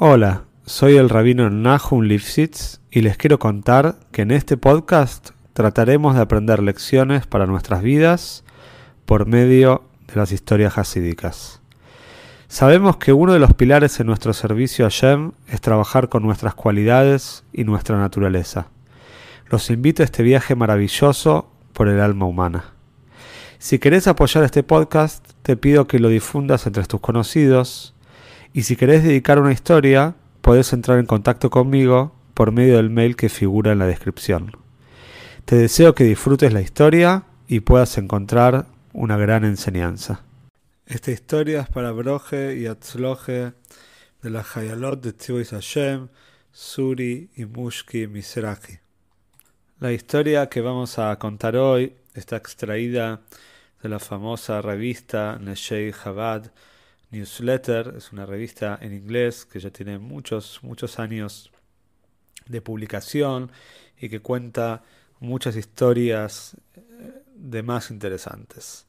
Hola, soy el rabino Nahum Lifshitz y les quiero contar que en este podcast trataremos de aprender lecciones para nuestras vidas por medio de las historias hasídicas. Sabemos que uno de los pilares en nuestro servicio a Shem es trabajar con nuestras cualidades y nuestra naturaleza. Los invito a este viaje maravilloso por el alma humana. Si querés apoyar este podcast, te pido que lo difundas entre tus conocidos, y si querés dedicar una historia, podés entrar en contacto conmigo por medio del mail que figura en la descripción. Te deseo que disfrutes la historia y puedas encontrar una gran enseñanza. Esta historia es para Broje y Atzloje de la Hayalot de Tzivis Hashem, Suri y Mushki Misraki. La historia que vamos a contar hoy está extraída de la famosa revista Neshei Chabad Newsletter, es una revista en inglés que ya tiene muchos, muchos años de publicación y que cuenta muchas historias eh, de más interesantes.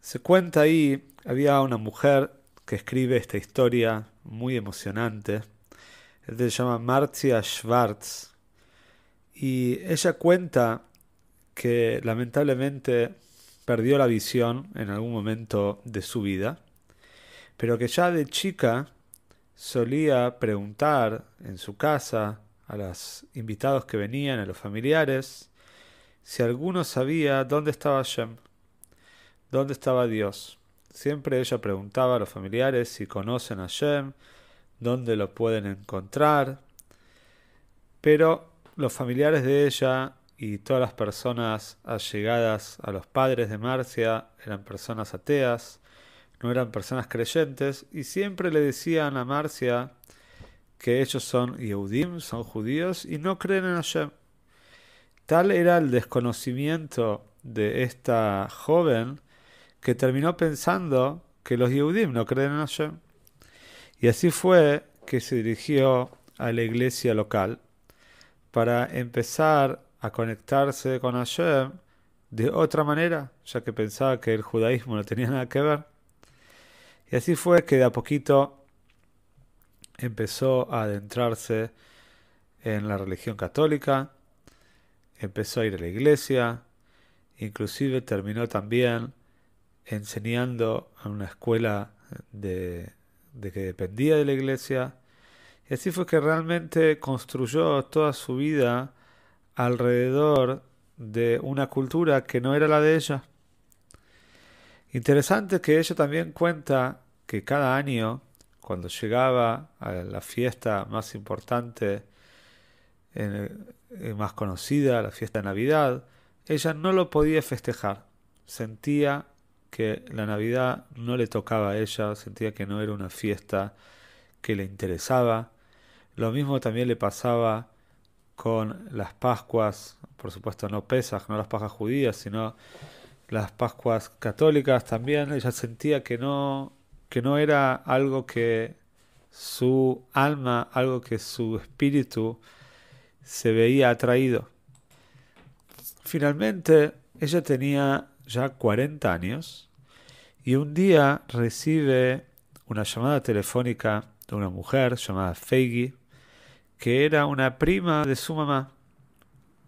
Se cuenta ahí, había una mujer que escribe esta historia muy emocionante, se llama Marcia Schwartz, y ella cuenta que lamentablemente perdió la visión en algún momento de su vida pero que ya de chica solía preguntar en su casa a los invitados que venían, a los familiares, si alguno sabía dónde estaba Shem, dónde estaba Dios. Siempre ella preguntaba a los familiares si conocen a Shem, dónde lo pueden encontrar, pero los familiares de ella y todas las personas allegadas a los padres de Marcia eran personas ateas, no eran personas creyentes y siempre le decían a Marcia que ellos son Yehudim, son judíos y no creen en Hashem. Tal era el desconocimiento de esta joven que terminó pensando que los Yehudim no creen en Hashem. Y así fue que se dirigió a la iglesia local para empezar a conectarse con Hashem de otra manera, ya que pensaba que el judaísmo no tenía nada que ver. Y así fue que de a poquito empezó a adentrarse en la religión católica, empezó a ir a la iglesia, inclusive terminó también enseñando en una escuela de, de que dependía de la iglesia. Y así fue que realmente construyó toda su vida alrededor de una cultura que no era la de ella. Interesante que ella también cuenta que cada año, cuando llegaba a la fiesta más importante, eh, más conocida, la fiesta de Navidad, ella no lo podía festejar. Sentía que la Navidad no le tocaba a ella, sentía que no era una fiesta que le interesaba. Lo mismo también le pasaba con las Pascuas, por supuesto no pesas, no las Pascuas judías, sino las Pascuas católicas también, ella sentía que no, que no era algo que su alma, algo que su espíritu se veía atraído. Finalmente, ella tenía ya 40 años y un día recibe una llamada telefónica de una mujer llamada Feigi, que era una prima de su mamá.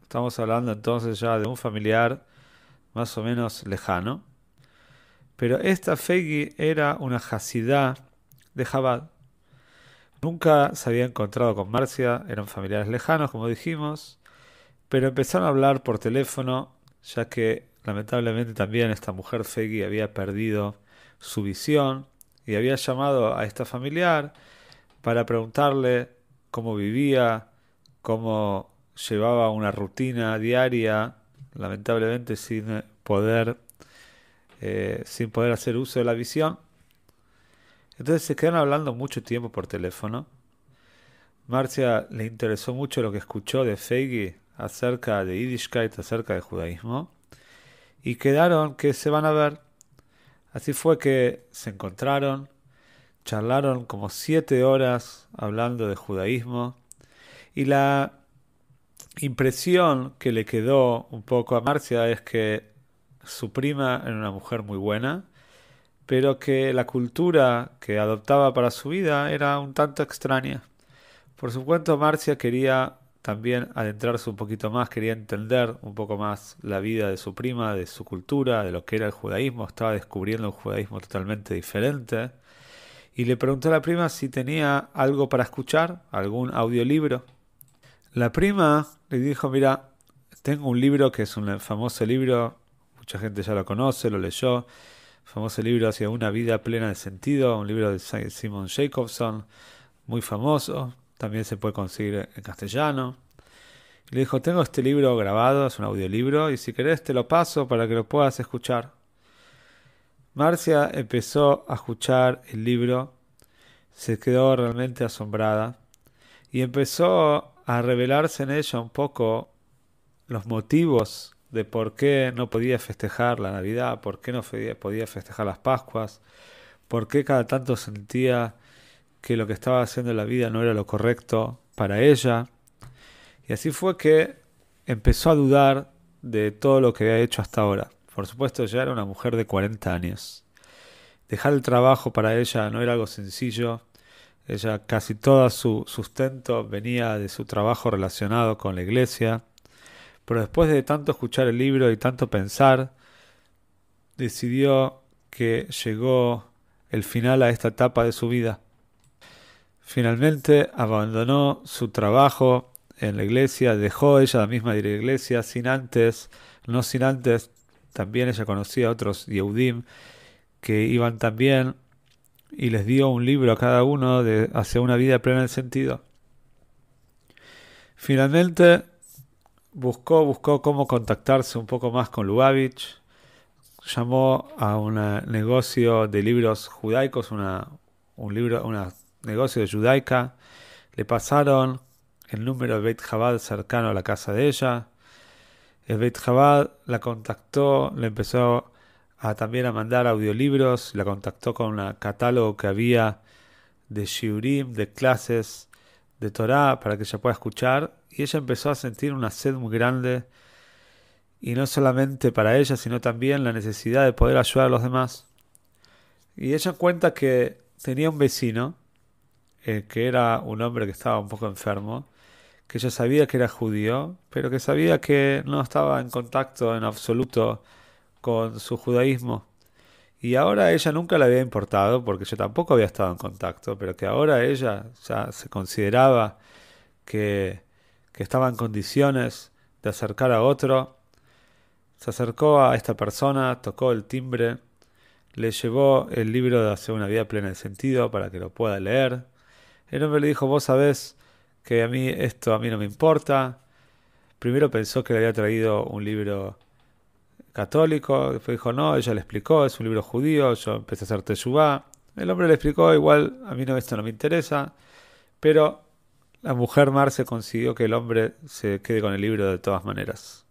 Estamos hablando entonces ya de un familiar más o menos lejano. Pero esta Fegi era una Hasidá de Jabad. Nunca se había encontrado con Marcia, eran familiares lejanos, como dijimos, pero empezaron a hablar por teléfono, ya que lamentablemente también esta mujer Fegi había perdido su visión y había llamado a esta familiar para preguntarle cómo vivía, cómo llevaba una rutina diaria lamentablemente sin poder, eh, sin poder hacer uso de la visión. Entonces se quedan hablando mucho tiempo por teléfono. Marcia le interesó mucho lo que escuchó de Feige acerca de Yiddishkeit, acerca de judaísmo, y quedaron que se van a ver. Así fue que se encontraron, charlaron como siete horas hablando de judaísmo, y la impresión que le quedó un poco a Marcia es que su prima era una mujer muy buena, pero que la cultura que adoptaba para su vida era un tanto extraña. Por supuesto, Marcia quería también adentrarse un poquito más, quería entender un poco más la vida de su prima, de su cultura, de lo que era el judaísmo, estaba descubriendo un judaísmo totalmente diferente. Y le preguntó a la prima si tenía algo para escuchar, algún audiolibro. La prima le dijo, mira, tengo un libro que es un famoso libro, mucha gente ya lo conoce, lo leyó, famoso libro hacia una vida plena de sentido, un libro de Simon Jacobson, muy famoso, también se puede conseguir en castellano. le dijo, tengo este libro grabado, es un audiolibro, y si querés te lo paso para que lo puedas escuchar. Marcia empezó a escuchar el libro, se quedó realmente asombrada y empezó a revelarse en ella un poco los motivos de por qué no podía festejar la Navidad, por qué no podía festejar las Pascuas, por qué cada tanto sentía que lo que estaba haciendo en la vida no era lo correcto para ella. Y así fue que empezó a dudar de todo lo que había hecho hasta ahora. Por supuesto, ya era una mujer de 40 años. Dejar el trabajo para ella no era algo sencillo. Ella casi todo su sustento venía de su trabajo relacionado con la iglesia. Pero después de tanto escuchar el libro y tanto pensar, decidió que llegó el final a esta etapa de su vida. Finalmente abandonó su trabajo en la iglesia, dejó ella la misma de la iglesia sin antes, no sin antes, también ella conocía a otros Yehudim que iban también y les dio un libro a cada uno de hacia una vida plena de sentido. Finalmente buscó, buscó cómo contactarse un poco más con Lubavitch, llamó a un negocio de libros judaicos, una, un libro, negocio de judaica, le pasaron el número de Beit Chabad cercano a la casa de ella. El Beit Chabad la contactó, le empezó a, también a mandar audiolibros, la contactó con un catálogo que había de shiurim, de clases de Torah para que ella pueda escuchar. Y ella empezó a sentir una sed muy grande. Y no solamente para ella, sino también la necesidad de poder ayudar a los demás. Y ella cuenta que tenía un vecino eh, que era un hombre que estaba un poco enfermo, que ella sabía que era judío, pero que sabía que no estaba en contacto en absoluto con su judaísmo. Y ahora ella nunca le había importado, porque ella tampoco había estado en contacto, pero que ahora ella ya se consideraba que, que estaba en condiciones de acercar a otro. Se acercó a esta persona, tocó el timbre, le llevó el libro de Hacer una vida plena de sentido para que lo pueda leer. El hombre le dijo, vos sabés que a mí esto a mí no me importa. Primero pensó que le había traído un libro católico, dijo, no, ella le explicó, es un libro judío, yo empecé a hacer teshuvá. El hombre le explicó, igual a mí no, esto no me interesa, pero la mujer Marce consiguió que el hombre se quede con el libro de todas maneras.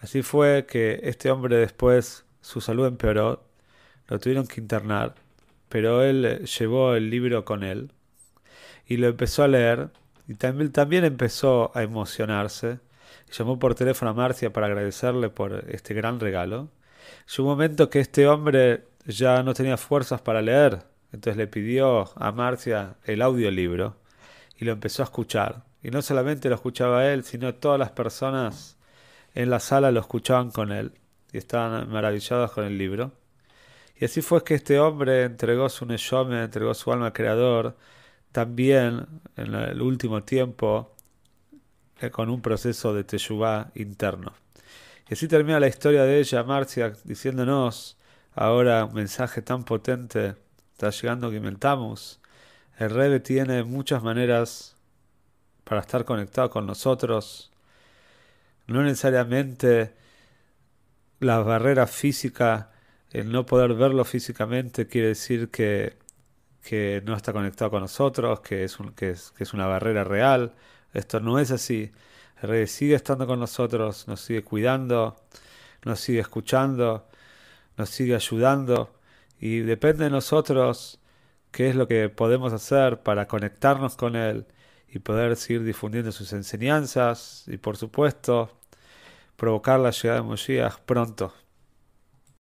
Así fue que este hombre después su salud empeoró, lo tuvieron que internar, pero él llevó el libro con él y lo empezó a leer y también empezó a emocionarse. Llamó por teléfono a Marcia para agradecerle por este gran regalo. Llegó un momento que este hombre ya no tenía fuerzas para leer, entonces le pidió a Marcia el audiolibro y lo empezó a escuchar. Y no solamente lo escuchaba él, sino todas las personas en la sala lo escuchaban con él y estaban maravillados con el libro. Y así fue que este hombre entregó su neshome, entregó su alma al Creador, también en el último tiempo con un proceso de teshuvah interno. Y así termina la historia de ella, Marcia, diciéndonos ahora un mensaje tan potente, está llegando que inventamos. El Rebe tiene muchas maneras para estar conectado con nosotros. No necesariamente la barrera física, el no poder verlo físicamente, quiere decir que que no está conectado con nosotros, que es, que es una barrera real. Esto no es así. Sigue estando con nosotros, nos sigue cuidando, nos sigue escuchando, nos sigue ayudando y depende de nosotros qué es lo que podemos hacer para conectarnos con Él y poder seguir difundiendo sus enseñanzas y por supuesto provocar la llegada de Moshiach pronto.